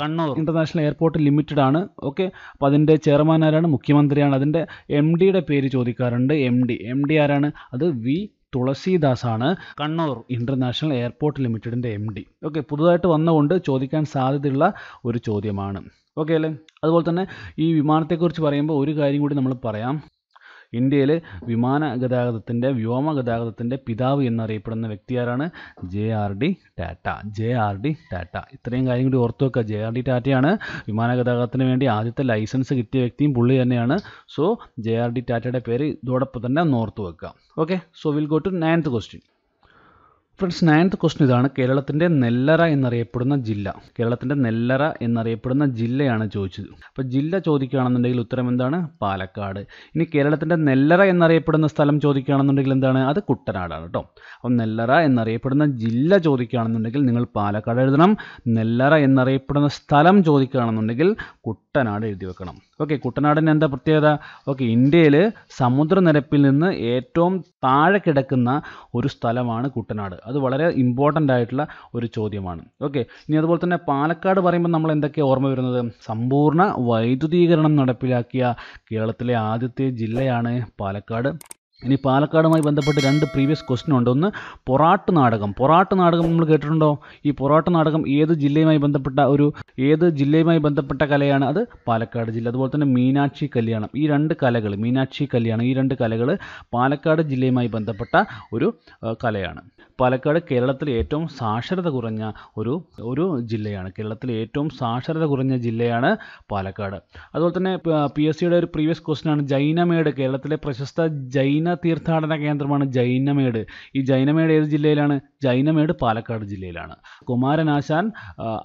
കണ്ണൂർ. ഇന്റർനാഷണൽ എയർപോർട്ട് ലിമിറ്റഡ് ആണ്. ഓക്കെ അപ്പോൾ അതിന്റെ ചെയർമാൻ ആരാണ്? മുഖ്യമന്ത്രിയാണ്. അതിന്റെ എം ഡിയുടെ പേര് ചോദിക്കാറുണ്ട്. എം ഡി എം ഡി ആരാണ്? അത് വി. തുളസീദാസ് ആണ്. കണ്ണൂർ. ഇന്റർനാഷണൽ എയർപോർട്ട് ലിമിറ്റഡിന്റെ എം ഡി ഓക്കെ പുതുതായിട്ട് വന്നുകൊണ്ട് ചോദിക്കാൻ സാധ്യതയുള്ള ഒരു ചോദ്യമാണ്. ഓക്കെ അല്ലേ? അതുപോലെ തന്നെ ഈ വിമാനത്തെക്കുറിച്ച് പറയുമ്പോൾ ഒരു കാര്യം കൂടി നമ്മൾ പറയാം. ഇന്ത്യയിൽ വിമാന ഗതാഗതത്തിന്റെ വ്യോമ ഗതാഗതത്തിന്റെ പിതാവ് എന്നറിയപ്പെടുന്ന വ്യക്തി ആരാണ് J R D Tata. J R D Tata. ഇത്രയും കാര്യം കൂടി ഓർത്തു വെക്കുക. ജെ ആർ ഡി ടാറ്റയാണ് വിമാന ഗതാഗതത്തിന് വേണ്ടി ആദ്യത്തെ ലൈസൻസ് കിട്ടിയ വ്യക്തിയും പുള്ളി തന്നെയാണ്. സോ ജെ ആർ ഡി ടാറ്റയുടെ പേര് ഇതോടൊപ്പം തന്നെ ഓർത്ത് വെക്കുക. Okay so will go to ninth question friends ninth question ഇതാണ്. കേരളത്തിന്റെ നെല്ലറ എന്നറിയപ്പെടുന്ന ജില്ല. കേരളത്തിന്റെ നെല്ലറ എന്നറിയപ്പെടുന്ന ജില്ലയാണ് ചോദിച്ചത്. അപ്പോൾ ജില്ല ചോദിക്കുകയാണെന്നുണ്ടെങ്കിൽ ഉത്തരം എന്താണ്? പാലക്കാട്. ഇനി കേരളത്തിന്റെ നെല്ലറ എന്നറിയപ്പെടുന്ന സ്ഥലം ചോദിക്കുകയാണെന്നുണ്ടെങ്കിൽ എന്താണ്? അത് കുട്ടനാടാണ് കേട്ടോ. അപ്പം നെല്ലറ എന്നറിയപ്പെടുന്ന ജില്ല ചോദിക്കുകയാണെന്നുണ്ടെങ്കിൽ നിങ്ങൾ പാലക്കാട് എഴുതണം. നെല്ലറ എന്നറിയപ്പെടുന്ന സ്ഥലം ചോദിക്കുകയാണെന്നുണ്ടെങ്കിൽ കുട്ടനാട് എഴുതി വെക്കണം. ഓക്കെ കുട്ടനാടിന് എന്താ പ്രത്യേകത? ഓക്കെ ഇന്ത്യയിൽ സമുദ്രനിരപ്പിൽ നിന്ന് ഏറ്റവും താഴെ കിടക്കുന്ന ഒരു സ്ഥലമാണ് കുട്ടനാട്. അത് വളരെ ഇമ്പോർട്ടന്റ് ആയിട്ടുള്ള ഒരു ചോദ്യമാണ്. ഓക്കെ ഇനി അതുപോലെ തന്നെ പാലക്കാട് പറയുമ്പോൾ നമ്മൾ എന്തൊക്കെയാണ് ഓർമ്മ വരുന്നത്? സമ്പൂർണ വൈദ്യുതീകരണം നടപ്പിലാക്കിയ കേരളത്തിലെ ആദ്യത്തെ ജില്ലയാണ് പാലക്കാട്. ഇനി പാലക്കാടുമായി ബന്ധപ്പെട്ട് രണ്ട് പ്രീവിയസ് ക്വസ്റ്റ്യൻ ഉണ്ട്. ഒന്ന് പൊറാട്ട് നാടകം. പൊറാട്ട് നാടകം നമ്മൾ കേട്ടിട്ടുണ്ടോ? ഈ പൊറാട്ട് നാടകം ഏത് ജില്ലയുമായി ബന്ധപ്പെട്ട ഒരു ഏത് ജില്ലയുമായി ബന്ധപ്പെട്ട കലയാണ്? അത് പാലക്കാട് ജില്ല. അതുപോലെ തന്നെ മീനാക്ഷി കല്യാണം. ഈ രണ്ട് കലകൾ മീനാക്ഷി കല്യാണം ഈ രണ്ട് കലകൾ പാലക്കാട് ജില്ലയുമായി ബന്ധപ്പെട്ട ഒരു കലയാണ്. പാലക്കാട് കേരളത്തിലെ ഏറ്റവും സാക്ഷരത കുറഞ്ഞ ഒരു ഒരു ജില്ലയാണ്. കേരളത്തിലെ ഏറ്റവും സാക്ഷരത കുറഞ്ഞ ജില്ലയാണ് പാലക്കാട്. അതുപോലെ തന്നെ പി എസ് സിയുടെ ഒരു പ്രീവിയസ് ക്വസ്റ്റ്യൻ ആണ്. ജൈനമേട് കേരളത്തിലെ പ്രശസ്ത ജൈന തീർത്ഥാടന കേന്ദ്രമാണ് ജൈനമേട്. ഈ ജൈനമേട് ഏത് ജില്ലയിലാണ്? ജൈനമേട് പാലക്കാട് ജില്ലയിലാണ്. കുമാരനാശാൻ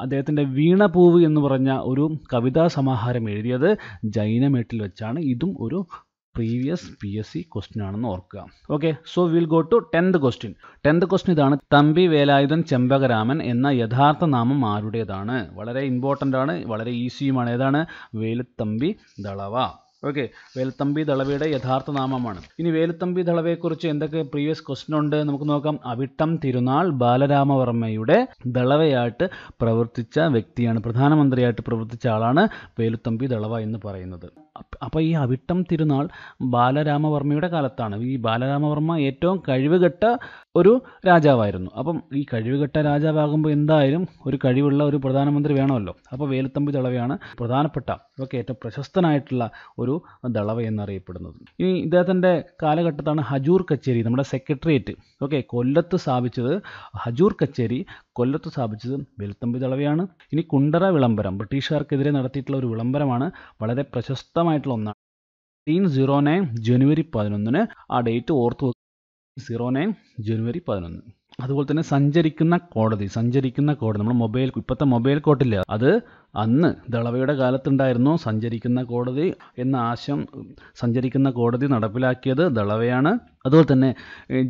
അദ്ദേഹത്തിന്റെ വീണപൂവ് എന്ന് പറഞ്ഞ ഒരു കവിതാ സമാഹാരം എഴുതിയത് ജൈനമേട്ടിൽ വെച്ചാണ്. ഇതും ഒരു previous P S C question ആണെന്ന് ഓർക്കുക. Okay so will go to tenth question tenth question ഇതാണ് തമ്പി വേലായുധൻ ചെമ്പകരാമൻ എന്ന യഥാർത്ഥ നാമം ആരുടേതാണ്? വളരെ ഇമ്പോർട്ടന്റ് ആണ് വളരെ ഈസിയുമാണ് ഏതാണ്? വേലുത്തമ്പി ദളവ. ഓക്കെ. വേലുത്തമ്പി ദളവയുടെ യഥാർത്ഥ നാമമാണ്. ഇനി വേലുത്തമ്പി ദളവയെക്കുറിച്ച് എന്തൊക്കെ പ്രീവിയസ് ക്വസ്റ്റൻ ഉണ്ട്? നമുക്ക് നോക്കാം. അവിട്ടം തിരുനാൾ ബാലരാമവർമ്മയുടെ ദളവയായിട്ട് പ്രവർത്തിച്ച വ്യക്തിയാണ് പ്രധാനമന്ത്രിയായിട്ട് പ്രവർത്തിച്ച ആളാണ് വേലുത്തമ്പി ദളവ എന്ന് പറയുന്നത്. അപ്പോൾ ഈ അവിട്ടം തിരുനാൾ ബാലരാമവർമ്മയുടെ കാലത്താണ്. ഈ ബാലരാമവർമ്മ ഏറ്റവും കഴിവുകെട്ട ഒരു രാജാവായിരുന്നു. അപ്പം ഈ കഴിവുകെട്ട രാജാവാകുമ്പോൾ എന്തായാലും ഒരു കഴിവുള്ള ഒരു പ്രധാനമന്ത്രി വേണമല്ലോ. അപ്പോൾ വേലുത്തമ്പി ദളവയാണ് പ്രധാനപ്പെട്ട ഒക്കെ ഏറ്റവും പ്രശസ്തനായിട്ടുള്ള ഒരു ദളവ എന്നറിയപ്പെടുന്നത്. ഇനി ഇദ്ദേഹത്തിന്റെ കാലഘട്ടത്താണ് ഹജൂർ കച്ചേരി നമ്മുടെ സെക്രട്ടേറിയറ്റ്. ഓക്കെ കൊല്ലത്ത് സ്ഥാപിച്ചത് ഹജൂർ കച്ചേരി കൊല്ലത്ത് സ്ഥാപിച്ചത് വെലുത്തമ്പി തളവയാണ് ഇനി കുണ്ടറ വിളംബരം ബ്രിട്ടീഷുകാർക്കെതിരെ നടത്തിയിട്ടുള്ള ഒരു വിളംബരമാണ് വളരെ പ്രശസ്തമായിട്ടുള്ള ഒന്നാണ്. എയ്റ്റീൻ സീറോ നയൻ ജനുവരി പതിനൊന്നിന് ആ ഡേറ്റ് ഓർത്ത് സീറോ നയൻ ജനുവരി പതിനൊന്ന്. അതുപോലെ തന്നെ സഞ്ചരിക്കുന്ന കോടതി സഞ്ചരിക്കുന്ന കോടതി നമ്മൾ മൊബൈൽ ഇപ്പോഴത്തെ മൊബൈൽ കോർട്ടില്ല അത് അന്ന് ദളവയുടെ കാലത്തുണ്ടായിരുന്നു സഞ്ചരിക്കുന്ന കോടതി എന്ന ആശയം സഞ്ചരിക്കുന്ന കോടതി നടപ്പിലാക്കിയത് ദളവയാണ്. അതുപോലെ തന്നെ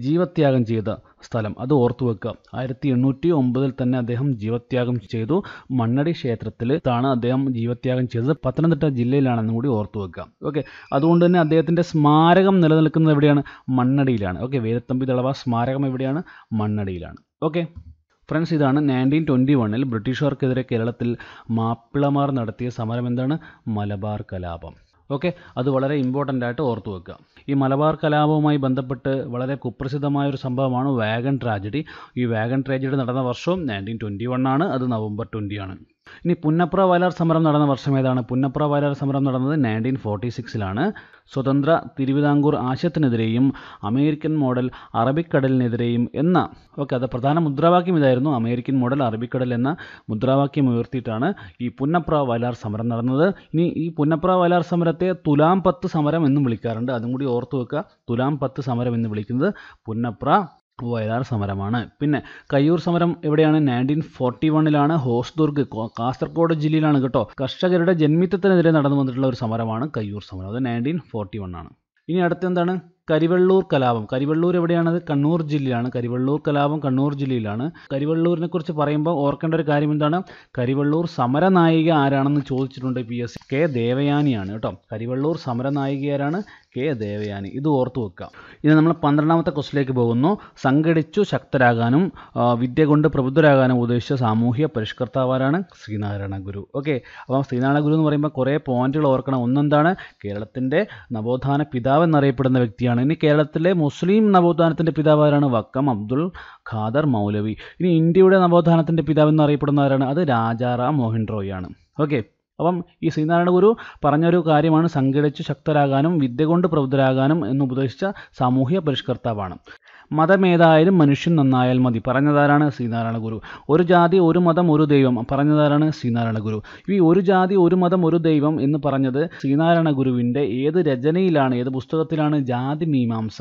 ജീവത്യാഗം ചെയ്ത സ്ഥലം അത് ഓർത്തു വെക്കുക ആയിരത്തി എണ്ണൂറ്റി ഒമ്പതിൽ തന്നെ അദ്ദേഹം ജീവത്യാഗം ചെയ്തു. മണ്ണടി ക്ഷേത്രത്തിൽ താണ് അദ്ദേഹം ജീവത്യാഗം ചെയ്തത്. പത്തനംതിട്ട ജില്ലയിലാണെന്നും കൂടി ഓർത്തു വെക്കുക ഓക്കെ. അതുകൊണ്ട് തന്നെ അദ്ദേഹത്തിന്റെ സ്മാരകം നിലനിൽക്കുന്നത് എവിടെയാണ്? മണ്ണടിയിലാണ്. ഓക്കെ. വേദത്തമ്പി ദളവ സ്മാരകം എവിടെയാണ്? മണ്ണടിയിലാണ്. ഓക്കെ. ഫ്രണ്ട്സ് ഇതാണ് നയന്റീൻ ട്വന്റി വണ്ണിൽ ബ്രിട്ടീഷുകാർക്കെതിരെ കേരളത്തിൽ മാപ്പിളമാർ നടത്തിയ സമരം എന്താണ്? മലബാർ കലാപം. ഓക്കെ അത് വളരെ ഇമ്പോർട്ടന്റ് ആയിട്ട് ഓർത്തു വെക്കുക. ഈ മലബാർ കലാപവുമായി ബന്ധപ്പെട്ട് വളരെ കുപ്രസിദ്ധമായ ഒരു സംഭവമാണ് വാഗൺ ട്രാജഡി. ഈ വാഗൺ ട്രാജഡി നടന്ന വർഷവും നയന്റീൻ ട്വന്റി വണ്ണാണ് അത് നവംബർ ട്വന്റി ആണ്. ഇനി പുന്നപ്ര വയലാർ സമരം നടന്ന വർഷം ഏതാണ്? പുന്നപ്ര വയലാർ സമരം നടന്നത് നയന്റീൻ ഫോർട്ടി സിക്സിലാണ് സ്വതന്ത്ര തിരുവിതാംകൂർ ആശയത്തിനെതിരെയും അമേരിക്കൻ മോഡൽ അറബിക്കടലിനെതിരെയും എന്ന ഓക്കെ അത് പ്രധാന മുദ്രാവാക്യം ഇതായിരുന്നു. അമേരിക്കൻ മോഡൽ അറബിക്കടൽ എന്ന മുദ്രാവാക്യം ഉയർത്തിയിട്ടാണ് ഈ പുന്നപ്ര വയലാർ സമരം നടന്നത്. ഇനി ഈ പുന്നപ്ര വയലാർ സമരത്തെ തുലാം പത്ത് സമരം എന്നും വിളിക്കാറുണ്ട്. അതും കൂടി ഓർത്തു വെക്കുക. തുലാം പത്ത് സമരം എന്ന് വിളിക്കുന്നത് പുന്നപ്ര വയലാർ സമരമാണ്. പിന്നെ കയ്യൂർ സമരം എവിടെയാണ്? നയന്റീൻ ഫോർട്ടി വണ്ണിലാണ് ഹോസ്ദുർഗ് കാസർഗോഡ് ജില്ലയിലാണ് കേട്ടോ. കർഷകരുടെ ജന്മിത്തത്തിനെതിരെ നടന്നു വന്നിട്ടുള്ള ഒരു സമരമാണ് കയ്യൂർ സമരം. അത് നയന്റീൻ ഫോർട്ടി വണ്ണാണ് ഇനി അടുത്ത എന്താണ് കരിവെള്ളൂർ കലാപം. കരിവെള്ളൂർ എവിടെയാണത്? കണ്ണൂർ ജില്ലയിലാണ്. കരിവെള്ളൂർ കലാപം കണ്ണൂർ ജില്ലയിലാണ്. കരിവെള്ളൂരിനെ കുറിച്ച് പറയുമ്പോൾ ഓർക്കേണ്ട ഒരു കാര്യം എന്താണ്? കരിവെള്ളൂർ സമരനായിക ആരാണെന്ന് ചോദിച്ചിട്ടുണ്ട് പി എസ് കെ ദേവയാനിയാണ് കേട്ടോ. കരിവെള്ളൂർ സമരനായിക ആരാണ്? കെ ദേവയാനി. ഇത് ഓർത്തു വെക്കുക. ഇനി നമ്മൾ പന്ത്രണ്ടാമത്തെ ക്വസ്റ്റിലേക്ക് പോകുന്നു. സംഘടിച്ചു ശക്തരാകാനും വിദ്യ കൊണ്ട് പ്രബുദ്ധരാകാനും ഉദ്ദേശിച്ച സാമൂഹ്യ പരിഷ്കർത്താവാരാണ് ശ്രീനാരായണ ഗുരു. ഓക്കെ. അപ്പം ശ്രീനാരായണ ഗുരു എന്ന് പറയുമ്പോൾ കുറേ പോയിന്റുകൾ ഓർക്കണം. ഒന്നെന്താണ്? കേരളത്തിന്റെ നവോത്ഥാന പിതാവ് എന്നറിയപ്പെടുന്ന വ്യക്തിയാണ് ഇനി കേരളത്തിലെ മുസ്ലിം നവോത്ഥാനത്തിന്റെ പിതാവ് ആരാണ് വക്കം അബ്ദുൾ ഖാദർ മൗലവി. ഇനി ഇന്ത്യയുടെ നവോത്ഥാനത്തിന്റെ പിതാവ് എന്നറിയപ്പെടുന്ന ആരാണ് അത് രാജാറാം മോഹൻ റോയ് ആണ്. ഓക്കെ. അപ്പം ഈ ശ്രീനാരായണ ഗുരു പറഞ്ഞൊരു കാര്യമാണ് സംഘടിച്ച് ശക്തരാകാനും വിദ്യ കൊണ്ട് പ്രബുദ്ധരാകാനും എന്ന് ഉപദേശിച്ച സാമൂഹ്യ പരിഷ്കർത്താവാണ്. മതമേതായാലും മനുഷ്യൻ നന്നായാൽ മതി. പറഞ്ഞതാരാണ് ശ്രീനാരായണ ഗുരു? ഒരു ജാതി ഒരു മതം ഒരു ദൈവം. പറഞ്ഞതാരാണ് ശ്രീനാരായണ ഗുരു? ഈ ഒരു ജാതി ഒരു മതം ഒരു ദൈവം എന്ന് പറഞ്ഞത് ശ്രീനാരായണ ഗുരുവിന്റെ ഏത് രചനയിലാണ് ഏത് പുസ്തകത്തിലാണ് ജാതി മീമാംസ?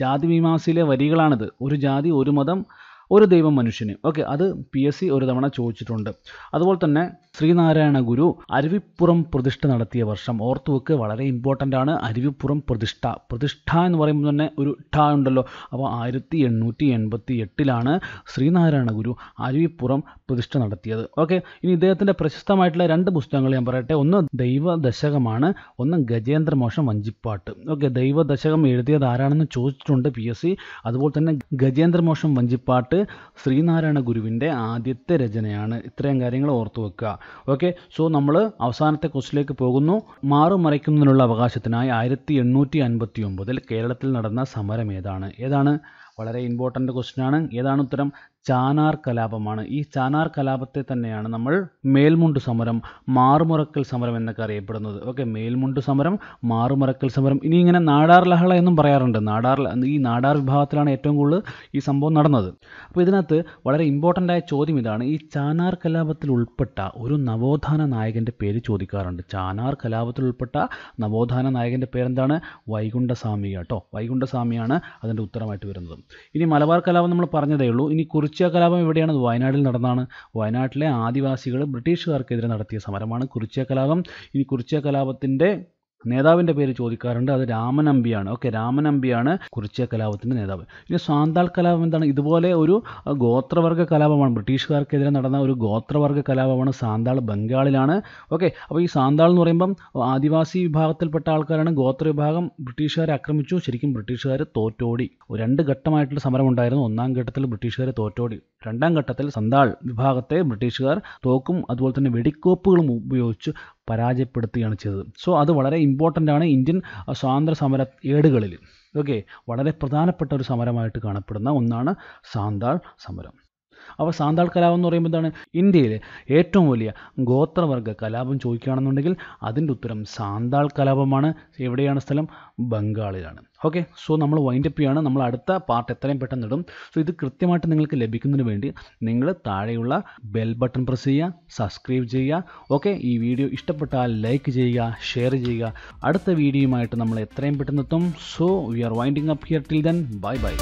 ജാതി മീമാംസയിലെ വരികളാണിത്. ഒരു ജാതി ഒരു മതം ഒരു ദൈവം മനുഷ്യന്. ഓക്കെ അത് പി എസ് സി ഒരു തവണ ചോദിച്ചിട്ടുണ്ട്. അതുപോലെ തന്നെ ശ്രീനാരായണ ഗുരു അരുവിപ്പുറം പ്രതിഷ്ഠ നടത്തിയ വർഷം ഓർത്തു വെക്ക് വളരെ ഇമ്പോർട്ടന്റ് ആണ്. അരുവിപ്പുറം പ്രതിഷ്ഠ. പ്രതിഷ്ഠ എന്ന് പറയുമ്പോൾ തന്നെ ഒരു ഠ ഉണ്ടല്ലോ. അപ്പോൾ ആയിരത്തി എണ്ണൂറ്റി എൺപത്തി എട്ടിലാണ് ശ്രീനാരായണ ഗുരു അരുവിപ്പുറം പ്രതിഷ്ഠ നടത്തിയത്. ഓക്കെ ഇനി ഇദ്ദേഹത്തിന്റെ പ്രശസ്തമായിട്ടുള്ള രണ്ട് പുസ്തകങ്ങൾ ഞാൻ പറയട്ടെ. ഒന്ന് ദൈവദശകമാണ് ഒന്ന് ഗജേന്ദ്രമോഷം വഞ്ചിപ്പാട്ട്. ഓക്കെ ദൈവദശകം എഴുതിയത് ആരാണെന്ന് ചോദിച്ചിട്ടുണ്ട് പി എസ് സി. അതുപോലെ തന്നെ ഗജേന്ദ്രമോഷം വഞ്ചിപ്പാട്ട് ശ്രീനാരായണ ഗുരുവിന്റെ ആദ്യത്തെ രചനയാണ് ഇത്രയും കാര്യങ്ങൾ ഓർത്തു വെക്കുക. ഓക്കെ സോ നമ്മൾ അവസാനത്തെ ക്വസ്റ്റിലേക്ക് പോകുന്നു. മാറുമറയ്ക്കുന്നതിനുള്ള അവകാശത്തിനായി ആയിരത്തി എണ്ണൂറ്റി അൻപത്തി ഒമ്പതിൽ കേരളത്തിൽ നടന്ന സമരം ഏതാണ്? ഏതാണ്? വളരെ ഇമ്പോർട്ടന്റ് ക്വസ്റ്റ്യൻ ആണ്. ഏതാണ് ഉത്തരം? ചാനാർ കലാപമാണ്. ഈ ചാനാർ കലാപത്തെ തന്നെയാണ് നമ്മൾ മേൽമുണ്ട് സമരം മാറുമുറക്കൽ സമരം എന്നൊക്കെ അറിയപ്പെടുന്നത്. ഓക്കെ മേൽമുണ്ട് സമരം മാറുമുറക്കൽ സമരം. ഇനി ഇങ്ങനെ നാടാർ ലഹള എന്നും പറയാറുണ്ട്. നാടാർ ഈ നാടാർ വിഭാഗത്തിലാണ് ഏറ്റവും കൂടുതൽ ഈ സംഭവം നടന്നത്. അപ്പോൾ ഇതിനകത്ത് വളരെ ഇമ്പോർട്ടന്റ് ആയ ചോദ്യം ഇതാണ്. ഈ ചാനാർ കലാപത്തിൽ ഉൾപ്പെട്ട ഒരു നവോത്ഥാന നായകന്റെ പേര് ചോദിക്കാറുണ്ട്. ചാനാർ കലാപത്തിൽ ഉൾപ്പെട്ട നവോത്ഥാന നായകന്റെ പേരെന്താണ്? വൈകുണ്ഠസ്വാമി കേട്ടോ വൈകുണ്ഠസ്വാമിയാണ് അതിന്റെ ഉത്തരമായിട്ട് വരുന്നത്. ഇനി മലബാർ കലാപം നമ്മൾ പറഞ്ഞതേ ഉള്ളൂ. ഇനി കുറിച്യ കലാപം എവിടെയാണ് വയനാട്ടിൽ നടന്നതാണ് വയനാട്ടിലെ ആദിവാസികൾ ബ്രിട്ടീഷുകാർക്കെതിരെ നടത്തിയ സമരമാണ് കുറിച്യ കലാപം ഇനി കുറിച്യ കലാപത്തിന്റെ നേതാവിന്റെ പേര് ചോദിക്കാറുണ്ട്. അത് രാമനമ്പിയാണ് ഓക്കെ രാമനമ്പിയാണ് കുറിച്യ കലാപത്തിന്റെ നേതാവ്. ഇനി സാന്താൾ കലാപം എന്താണ്? ഇതുപോലെ ഒരു ഗോത്രവർഗ കലാപമാണ്. ബ്രിട്ടീഷുകാർക്കെതിരെ നടന്ന ഒരു ഗോത്രവർഗ കലാപമാണ് സാന്താൾ ബംഗാളിലാണ്. ഓക്കെ അപ്പോൾ ഈ സാന്താൾ എന്ന് പറയുമ്പം ആദിവാസി വിഭാഗത്തിൽപ്പെട്ട ആൾക്കാരാണ്. ഗോത്ര വിഭാഗം ബ്രിട്ടീഷുകാരെ ആക്രമിച്ചു. ശരിക്കും ബ്രിട്ടീഷുകാർ തോറ്റോടി. രണ്ട് ഘട്ടമായിട്ടുള്ള സമരം ഉണ്ടായിരുന്നു ഒന്നാം ഘട്ടത്തിൽ ബ്രിട്ടീഷുകാരെ തോറ്റോടി. രണ്ടാം ഘട്ടത്തിൽ സന്താൾ വിഭാഗത്തെ ബ്രിട്ടീഷുകാർ തോക്കും. അതുപോലെ തന്നെ വെടിക്കോപ്പുകളും ഉപയോഗിച്ച്. പരാജയപ്പെടുത്തുകയാണ് ചെയ്തത്. സോ അത് വളരെ ഇമ്പോർട്ടന്റ് ആണ് ഇന്ത്യൻ സ്വാതന്ത്ര്യ സമര ഏടുകളിൽ. ഓക്കെ വളരെ പ്രധാനപ്പെട്ട ഒരു സമരമായിട്ട് കാണപ്പെടുന്ന ഒന്നാണ് സാന്താൾ സമരം. അപ്പോൾ സാന്താൾ കലാപം എന്ന് പറയുമ്പോൾ എന്താണ്? ഇന്ത്യയിലെ ഏറ്റവും വലിയ ഗോത്രവർഗ കലാപം ചോദിക്കുകയാണെന്നുണ്ടെങ്കിൽ അതിന്റെ ഉത്തരം സാന്താൾ കലാപമാണ്. എവിടെയാണ് സ്ഥലം? ബംഗാളിലാണ്. ഓക്കെ? സോ നമ്മൾ വൈൻഡപ്പ് ചെയ്യാണ്. നമ്മൾ അടുത്ത പാർട്ട് എത്രയും പെട്ടെന്ന് ഇടും. സോ ഇത് കൃത്യമായിട്ട് നിങ്ങൾക്ക് ലഭിക്കുന്നതിന് വേണ്ടി നിങ്ങൾ താഴെയുള്ള ബെൽ ബട്ടൺ പ്രസ് ചെയ്യുക സബ്സ്ക്രൈബ് ചെയ്യുക. ഓക്കെ? ഈ വീഡിയോ ഇഷ്ടപ്പെട്ടാൽ ലൈക്ക് ചെയ്യുക ഷെയർ ചെയ്യുക. അടുത്ത വീഡിയോയുമായിട്ട് നമ്മൾ എത്രയും പെട്ടെന്ന് എത്തും. So we are winding up here till then bye bye